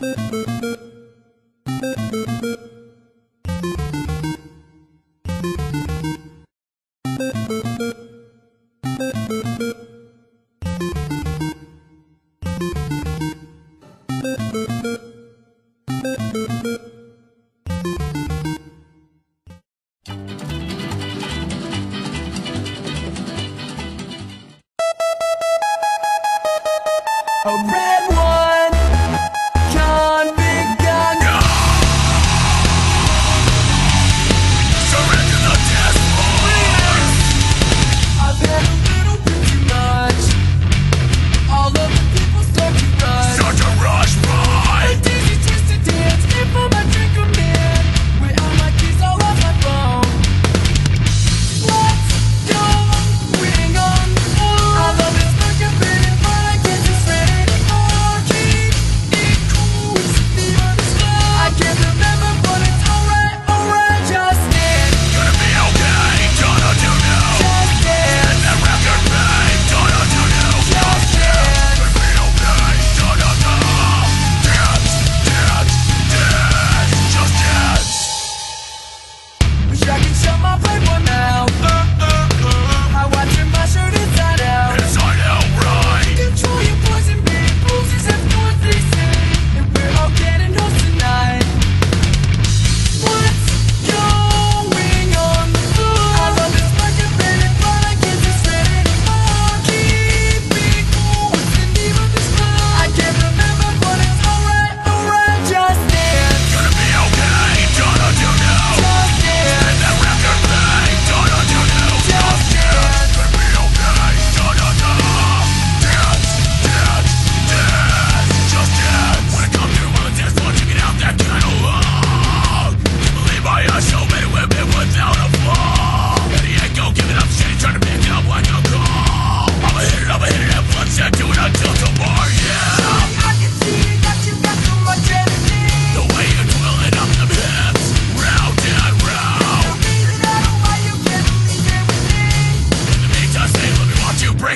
Thank you.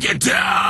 break it down.